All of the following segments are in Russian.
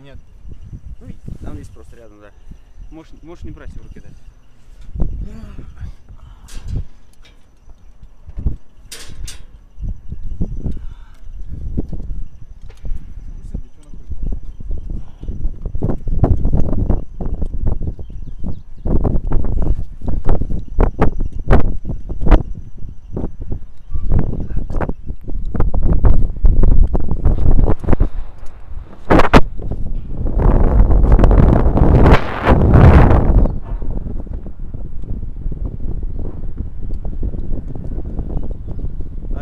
или нет? Там есть просто рядом, да. Можешь, можешь не брать в руки, да.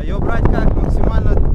Ее брать как? Максимально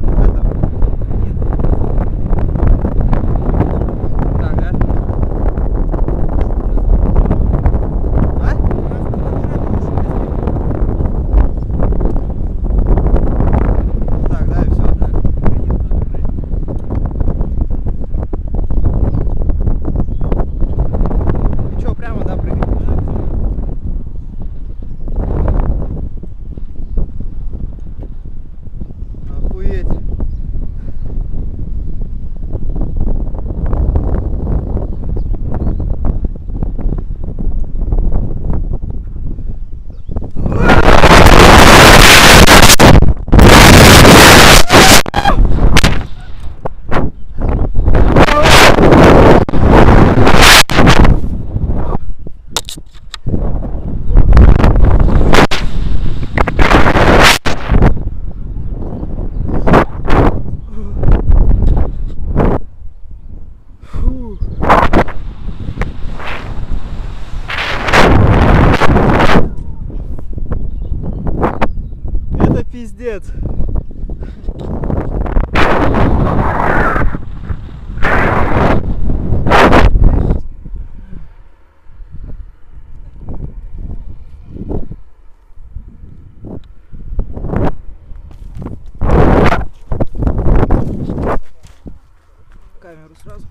пиздец. Камеру сразу.